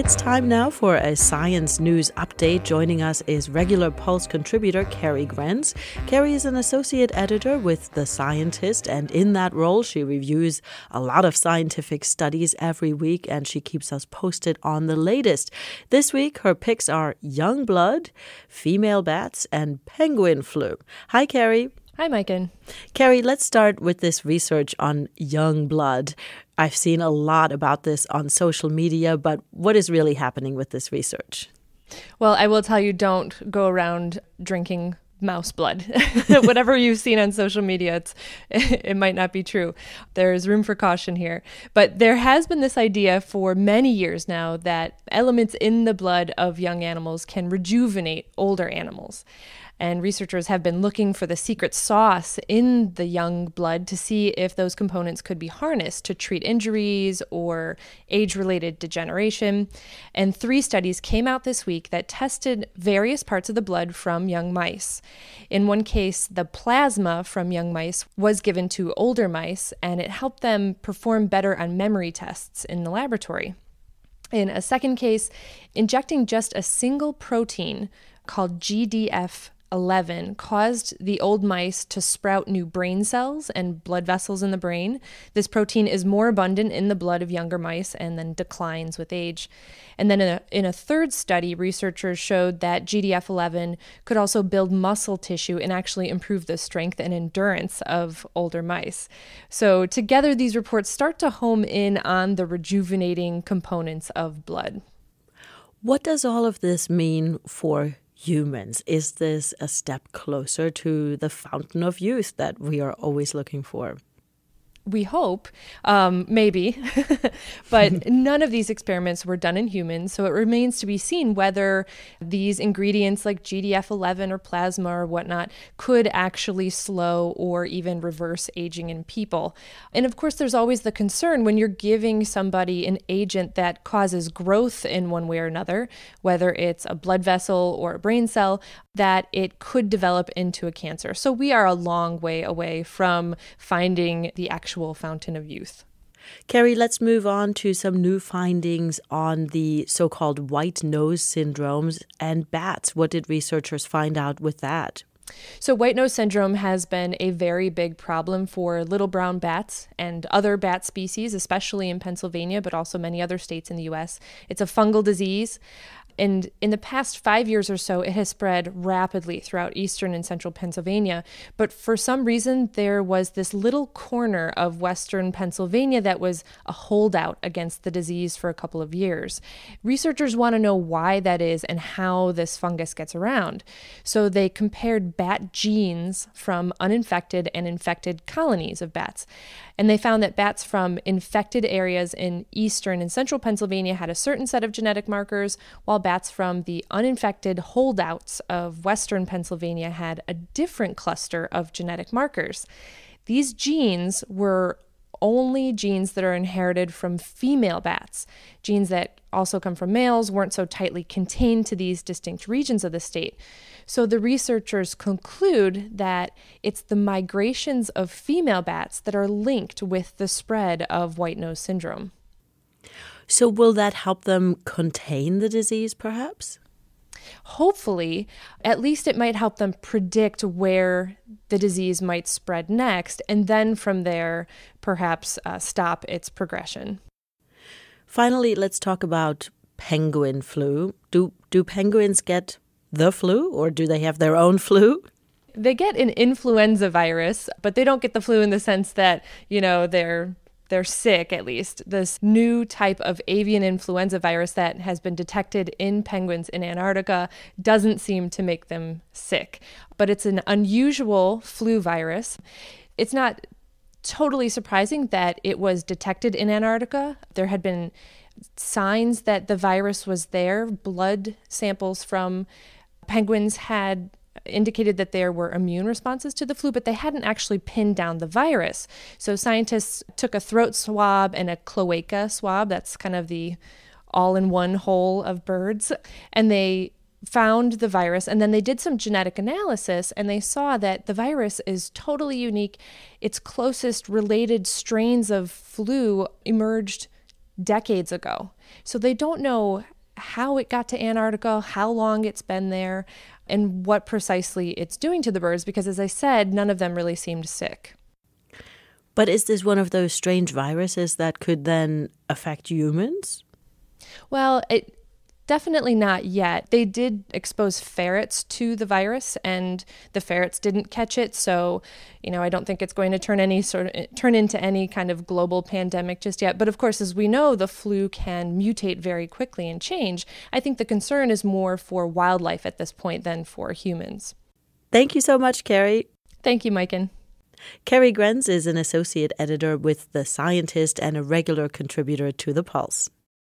It's time now for a science news update. Joining us is regular Pulse contributor Kerry Grens. Kerry is an associate editor with The Scientist, and in that role, she reviews a lot of scientific studies every week and she keeps us posted on the latest. This week, her picks are young blood, female bats, and penguin flu. Hi, Kerry. Hi, Maiken. Kerry, let's start with this research on young blood. I've seen a lot about this on social media, but what is really happening with this research? Well, I will tell you don't go around drinking mouse blood. Whatever you've seen on social media, it's, it might not be true. There's room for caution here. But there has been this idea for many years now that elements in the blood of young animals can rejuvenate older animals. And researchers have been looking for the secret sauce in the young blood to see if those components could be harnessed to treat injuries or age related degeneration. And three studies came out this week that tested various parts of the blood from young mice. In one case, the plasma from young mice was given to older mice, and it helped them perform better on memory tests in the laboratory. In a second case, injecting just a single protein called GDF 11 caused the old mice to sprout new brain cells and blood vessels in the brain. This protein is more abundant in the blood of younger mice and then declines with age. And then in a, in a third study, researchers showed that GDF 11 could also build muscle tissue and actually improve the strength and endurance of older mice. So, together, these reports start to home in on the rejuvenating components of blood. What does all of this mean for humans? Is this a step closer to the fountain of youth that we are always looking for? We hope, um, maybe, but none of these experiments were done in humans. So it remains to be seen whether these ingredients like GDF 11 or plasma or whatnot could actually slow or even reverse aging in people. And of course, there's always the concern when you're giving somebody an agent that causes growth in one way or another, whether it's a blood vessel or a brain cell, that it could develop into a cancer. So we are a long way away from finding the actual fountain of youth. Kerry, let's move on to some new findings on the so called white nose syndromes and bats. What did researchers find out with that? So, white nose syndrome has been a very big problem for little brown bats and other bat species, especially in Pennsylvania, but also many other states in the US. It's a fungal disease. And in the past five years or so, it has spread rapidly throughout eastern and central Pennsylvania. But for some reason, there was this little corner of western Pennsylvania that was a holdout against the disease for a couple of years. Researchers want to know why that is and how this fungus gets around. So they compared bat genes from uninfected and infected colonies of bats. And they found that bats from infected areas in eastern and central Pennsylvania had a certain set of genetic markers, while bats from the uninfected holdouts of western Pennsylvania had a different cluster of genetic markers. These genes were only genes that are inherited from female bats. Genes that also come from males weren't so tightly contained to these distinct regions of the state. So the researchers conclude that it's the migrations of female bats that are linked with the spread of white nose syndrome. So, will that help them contain the disease, perhaps? hopefully, at least it might help them predict where the disease might spread next, and then from there, perhaps uh, stop its progression. Finally, let's talk about penguin flu. Do, do penguins get the flu, or do they have their own flu? They get an influenza virus, but they don't get the flu in the sense that, you know, they're they're sick at least. This new type of avian influenza virus that has been detected in penguins in Antarctica doesn't seem to make them sick, but it's an unusual flu virus. It's not totally surprising that it was detected in Antarctica. There had been signs that the virus was there, blood samples from penguins had indicated that there were immune responses to the flu, but they hadn't actually pinned down the virus. So scientists took a throat swab and a cloaca swab, that's kind of the all in one hole of birds, and they found the virus and then they did some genetic analysis and they saw that the virus is totally unique. Its closest related strains of flu emerged decades ago. So they don't know how it got to Antarctica, how long it's been there, and what precisely it's doing to the birds, because as I said, none of them really seemed sick. But is this one of those strange viruses that could then affect humans? Well, it definitely not yet. They did expose ferrets to the virus and the ferrets didn't catch it, so, you know, I don't think it's going to turn any sort of turn into any kind of global pandemic just yet. But of course, as we know, the flu can mutate very quickly and change. I think the concern is more for wildlife at this point than for humans. Thank you so much, Kerry. Thank you, Maiken. Kerry Grens is an associate editor with The Scientist and a regular contributor to The Pulse.